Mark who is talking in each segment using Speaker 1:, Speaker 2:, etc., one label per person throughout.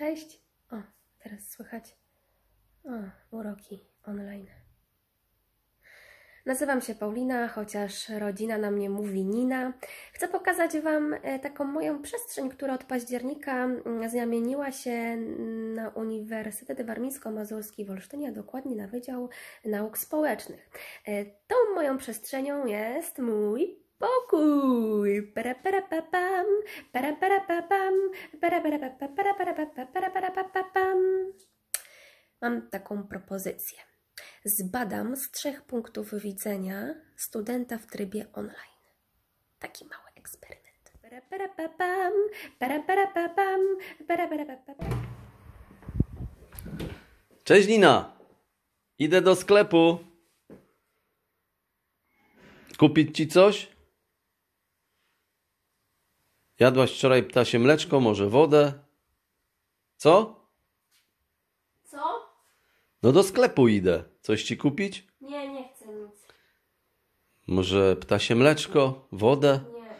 Speaker 1: Cześć. O, teraz słychać. O, uroki online. Nazywam się Paulina, chociaż rodzina na mnie mówi Nina. Chcę pokazać Wam e, taką moją przestrzeń, która od października mm, zamieniła się na Uniwersytet Warmińsko-Mazurski w dokładnie na Wydział Nauk Społecznych. E, Tą moją przestrzenią jest mój pokój. Pere, pere, pa, pam, pere, pere, pa, pam, pere, pere, pa, pa, pere, pere, pa, pa, pere, pere, pa, pa, pam. Mam taką propozycję. Zbadam z trzech punktów widzenia studenta w trybie online. Taki mały eksperyment.
Speaker 2: Cześć Nina! Idę do sklepu. Kupić ci coś? Jadłaś wczoraj ptasie mleczko, może wodę? Co? No do sklepu idę. Coś ci kupić?
Speaker 1: Nie, nie chcę nic.
Speaker 2: Może ptasie mleczko, wodę,
Speaker 1: Nie.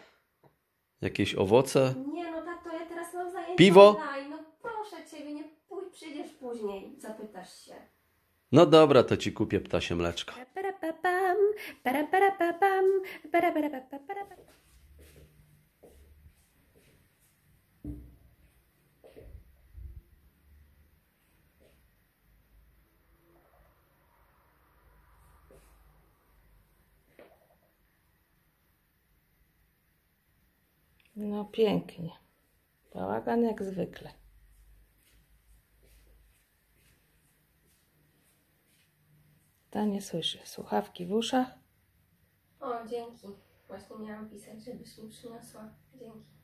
Speaker 2: jakieś owoce?
Speaker 1: Nie, no tato, ja teraz mam zajęcie
Speaker 2: Piwo?
Speaker 1: online. No proszę Ciebie, nie pójdź, przyjdziesz później, zapytasz się.
Speaker 2: No dobra, to ci kupię ptasie mleczko.
Speaker 1: Para, para, pa, pam, para, para, pa, pam, para, para, pa, pa, para, pa.
Speaker 3: No pięknie. Bałagan jak zwykle. Ta nie słyszy. Słuchawki w uszach.
Speaker 1: O, dzięki. Właśnie miałam pisać, żebyś mi przyniosła. Dzięki.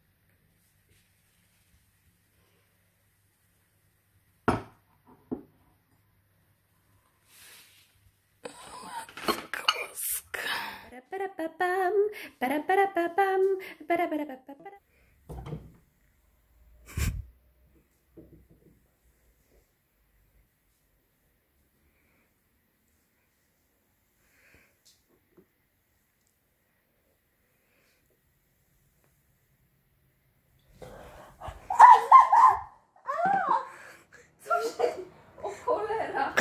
Speaker 1: Para, para, pa, pam, para, para, pa, pam, para, para, pa, pa, para. O cholera!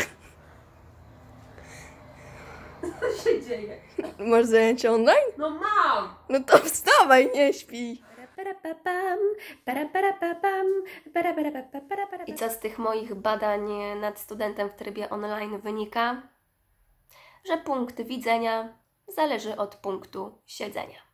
Speaker 1: Co się dzieje?
Speaker 3: Masz zajęcie online?
Speaker 1: No mam!
Speaker 3: No to wstawaj, nie śpi.
Speaker 1: I co z tych moich badań nad studentem w trybie online wynika? Że punkt widzenia zależy od punktu siedzenia.